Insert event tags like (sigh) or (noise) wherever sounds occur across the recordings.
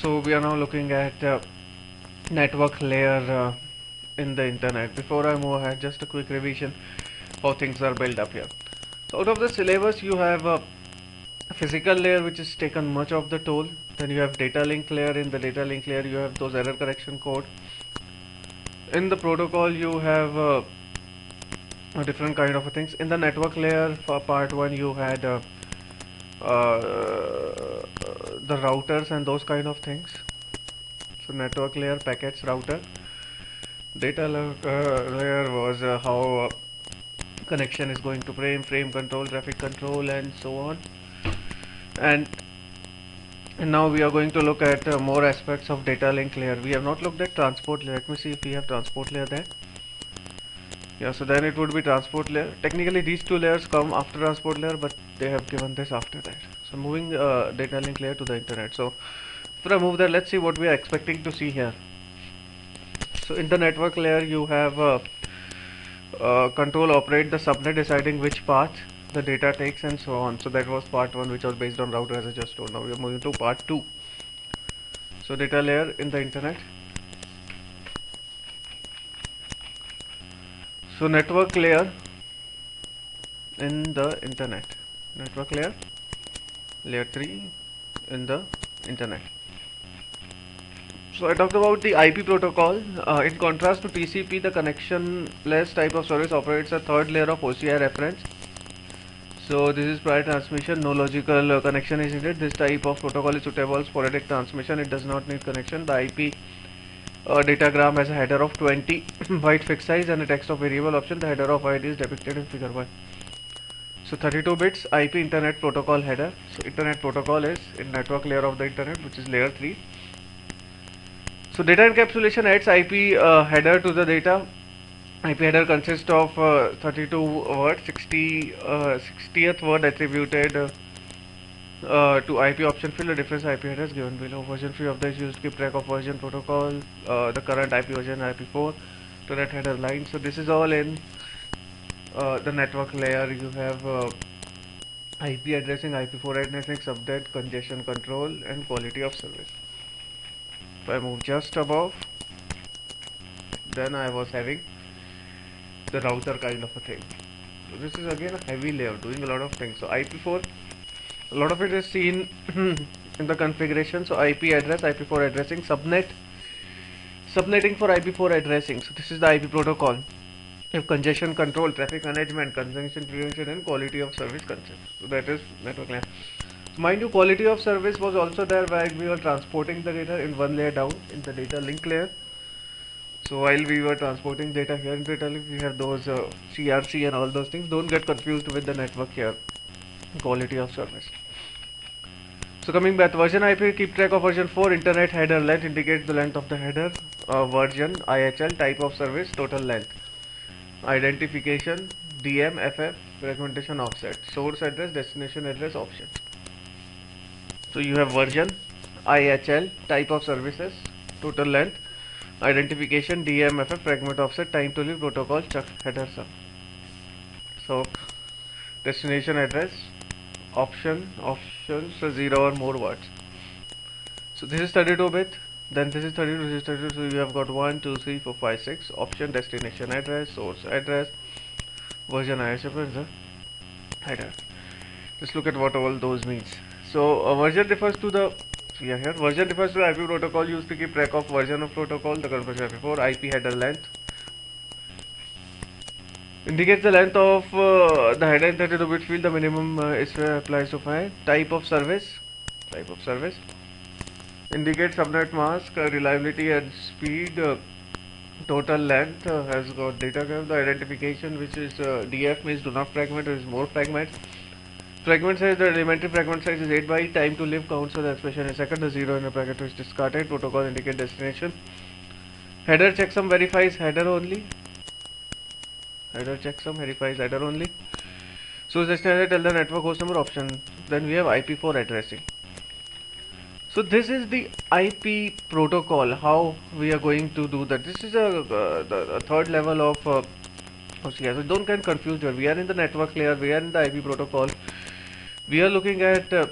so we are now looking at uh, network layer uh, in the internet. Before I move ahead just a quick revision how things are built up here. So out of the syllabus you have a physical layer which is taken much of the toll. Then you have data link layer. In the data link layer you have those error correction code. In the protocol you have uh, a different kind of things. In the network layer for part one you had uh, uh, the routers and those kind of things. So network layer packets router. Data uh, layer was uh, how uh, connection is going to frame frame control traffic control and so on. And, and now we are going to look at uh, more aspects of data link layer. We have not looked at transport layer. Let me see if we have transport layer there yeah so then it would be transport layer. Technically these two layers come after transport layer but they have given this after that. So moving uh, data link layer to the internet. So after I move there let's see what we are expecting to see here. So in the network layer you have uh, uh, control operate the subnet deciding which path the data takes and so on. So that was part 1 which was based on router as I just told. Now we are moving to part 2 so data layer in the internet so network layer in the internet network layer layer 3 in the internet so I talked about the IP protocol. Uh, in contrast to TCP, the connectionless type of service operates a third layer of OSI reference. So this is prior transmission, no logical uh, connection is needed. This type of protocol is suitable for sporadic transmission. It does not need connection. The IP uh, datagram has a header of 20 (clears throat) byte fixed size and a text of variable option. The header of ID is depicted in figure 1. So 32 bits IP internet protocol header. So internet protocol is in network layer of the internet which is layer 3 so data encapsulation adds IP uh, header to the data. IP header consists of uh, 32 words, 60 uh, 60th word attributed uh, uh, to IP option field. The difference IP is given below. Version 3 of this used to keep track of version protocol, uh, the current IP version IP4 to that header line. So this is all in the network layer. You have IP addressing, IP4 addressing, subnet, congestion control, and quality of service if I move just above then I was having the router kind of a thing so this is again a heavy layer doing a lot of things so IP4 a lot of it is seen (clears throat) in the configuration so IP address IP4 addressing subnet subnetting for IP4 addressing. So this is the IP protocol. If congestion control traffic management congestion prevention and quality of service concept so that is network layer mind you quality of service was also there while we were transporting the data in one layer down in the data link layer. So while we were transporting data here in data link we have those uh, CRC and all those things. Don't get confused with the network here. Quality of service so coming back version IP keep track of version 4 internet header length indicates the length of the header uh, version IHL type of service total length. Identification DM FF fragmentation offset source address destination address option. So you have version IHL type of services total length. Identification DMFF fragment offset time to live protocol chuck header sum so destination address option options so 0 or more words. So this is 32 bit then this is 32 this is 32 so you have got 1 2 3 4 5 6 option destination address source address version ISF and the header. Let's look at what all those means. So uh, version refers to the yeah here version refers to IP protocol. Used to keep track of version of protocol. The conversion before IP header length indicates the length of uh, the header in 32-bit field. The minimum uh, is uh, applies to five type of service. Type of service indicates subnet mask, uh, reliability and speed. Uh, total length has got data The identification, which is DF means do not fragment, or is more fragments Fragment size, the elementary fragment size is 8 byte. Time to live counts for the expression in second. The 0 in the bracket is discarded. Protocol indicate destination. Header checksum verifies header only. Header checksum verifies header only. So destination tell the network host number option. Then we have IP4 addressing. So this is the IP protocol. How we are going to do that? This is a, uh, the, third level of. Uh, so don't get confused here. We are in the network layer. We are in the IP protocol we are looking at uh,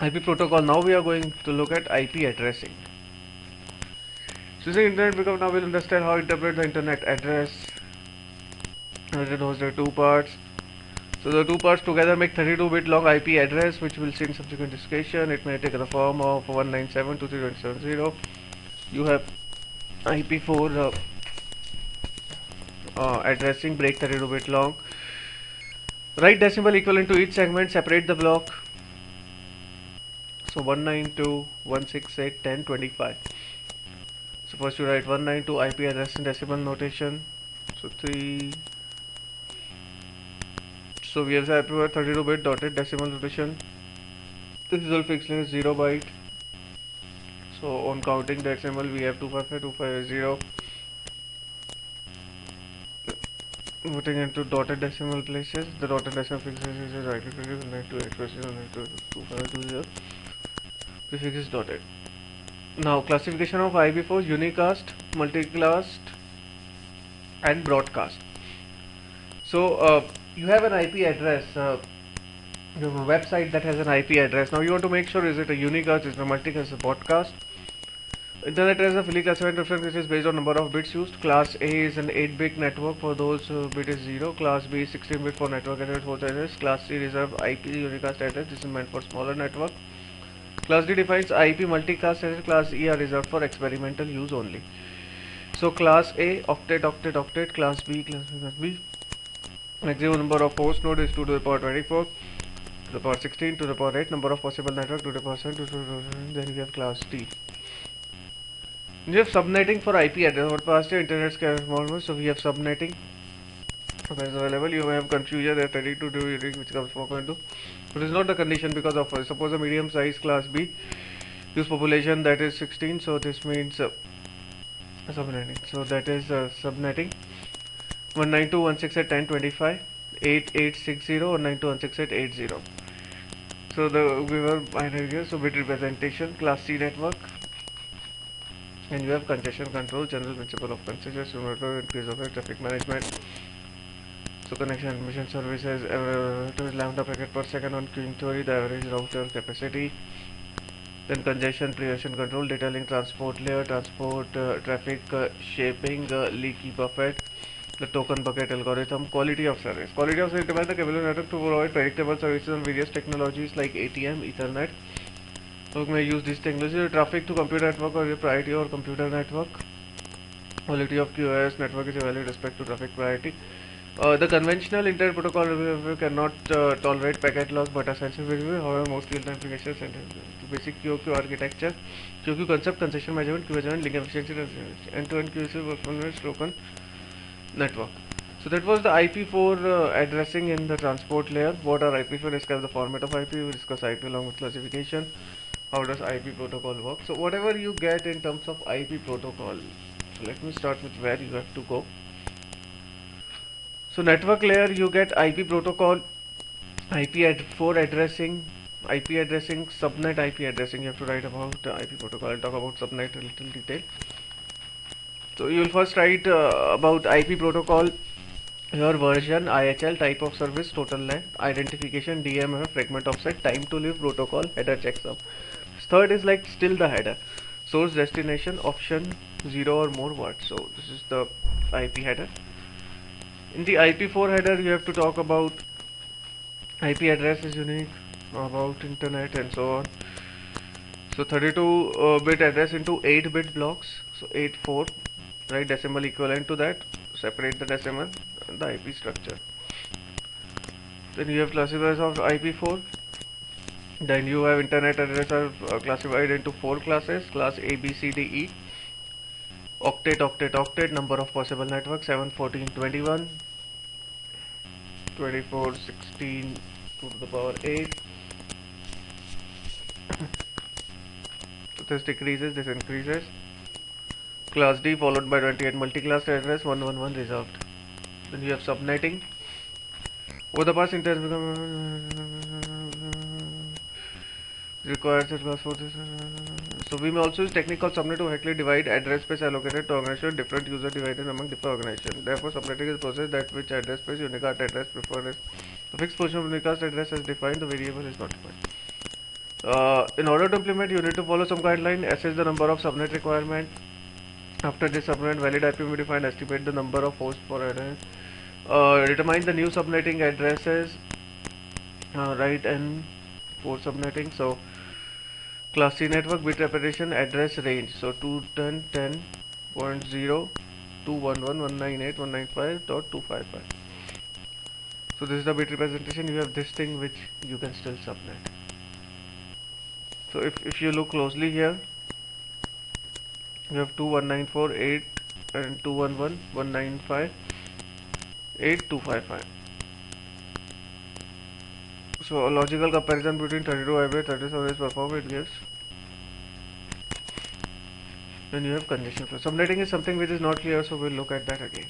IP protocol. Now we are going to look at IP addressing. So the internet become now we'll understand how to interpret the internet address. Those are two parts. So the two parts together make 32-bit long IP address which we'll see in subsequent discussion. It may take the form of 197.232.70. You have IP4 uh, uh, addressing break 32-bit long. Write decimal equivalent to each segment, separate the block. So 192.168.10.25. So first you write 192 IP address in decimal notation. So 3 so we have the IP 32 bit dotted decimal notation. This is all fixed length 0 byte. So on counting the decimal we have 2552550 putting into dotted decimal places. The dotted decimal fixes is right prefix 928 versus 2520 prefix is dotted. Now classification of IP4 unicast, multicast and broadcast. So uh, you have an IP address, uh, you have a website that has an IP address. Now you want to make sure is it a unicast, is it a multicast, is a broadcast. Internet has a fully classified reference which is based on number of bits used. Class A is an 8-bit network for those uh, bit is 0. Class B is 16-bit for network address for address. Class C reserve IP unicast address. This is meant for smaller network. Class D defines IP multicast address. Class E are reserved for experimental use only. So class A octet octet octet. Class B class B class B. Maximum number of host node is 2 to the power 24 to the power 16 to the power 8. Number of possible network to the power 7 to the power 7. Then we have class D. We have subnetting for IP address. What past year internet scale so we have subnetting that is available. You may have confusion that 32 to which comes 4.2. But it's not the condition because of uh, suppose a medium size class B use population that is 16. So this means uh, subnetting. So that is uh, subnetting 192.168.10.25 8860 or 192.168.80. So the we were binary here. So bit representation class C network and you have congestion control general principle of congestion similar increase of traffic management so connection admission services uh, lambda packet per second on queuing theory the average router capacity then congestion prevention control detailing transport layer transport uh, traffic uh, shaping uh, leaky bucket the token bucket algorithm quality of service quality of service device the cable network to provide predictable services on various technologies like atm ethernet so may use this technology traffic to computer network or priority or computer network. Quality of QoS network is evaluated with respect to traffic priority. Uh, the conventional internet protocol cannot uh, tolerate packet loss but a sensitive however most real-time applications and uh, basic QoQ architecture QoQ concept concession measurement Q measurement link efficiency end-to-end QoC performance token network so that was the IP4 uh, addressing in the transport layer what are IP4 describe the format of IP we discuss IP along with classification how does IP protocol work so whatever you get in terms of IP protocol so let me start with where you have to go so network layer you get IP protocol IP ad 4 addressing IP addressing subnet IP addressing you have to write about uh, IP protocol I'll talk about subnet a little detail so you will first write uh, about IP protocol your version IHL type of service total length identification DMF fragment offset time to live protocol header checksum third is like still the header. Source destination option 0 or more words. So this is the IP header. In the IP4 header you have to talk about IP address is unique about internet and so on. So 32 uh, bit address into 8 bit blocks. So 8 4 right decimal equivalent to that separate the decimal and the IP structure. Then you have classifiers of IP4 then you have internet address are uh, classified into four classes class A B C D E. Octet octet octet number of possible networks 7 14 21 24 16 2 to the power 8 (coughs) so this decreases this increases class D followed by 28 multi-class address 111 reserved then you have subnetting over the past internet become requires it for this. So we may also use technical subnet to correctly divide address space allocated to organization different user divided among different organizations. Therefore, subnetting is a process that which address space unicast address preferred is the fixed portion of unicast address as defined, the variable is not defined. uh, in order to implement you need to follow some guideline assess the number of subnet requirement after this subnet valid IP be defined. Estimate the number of hosts for address uh, determine the new subnetting addresses. Uh, right and for subnetting. So class C network bit repetition address range. So 210.10 211.198.195.255 so this is the bit representation. You have this thing which you can still subnet. So if, if you look closely here you have 21948 and 211.195.8255 so a logical comparison between 32 IB 37 is performed it gives. Then you have congestion flow. Subnetting is something which is not clear so we'll look at that again